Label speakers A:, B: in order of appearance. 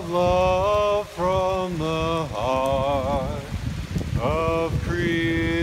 A: of love from the heart of creation.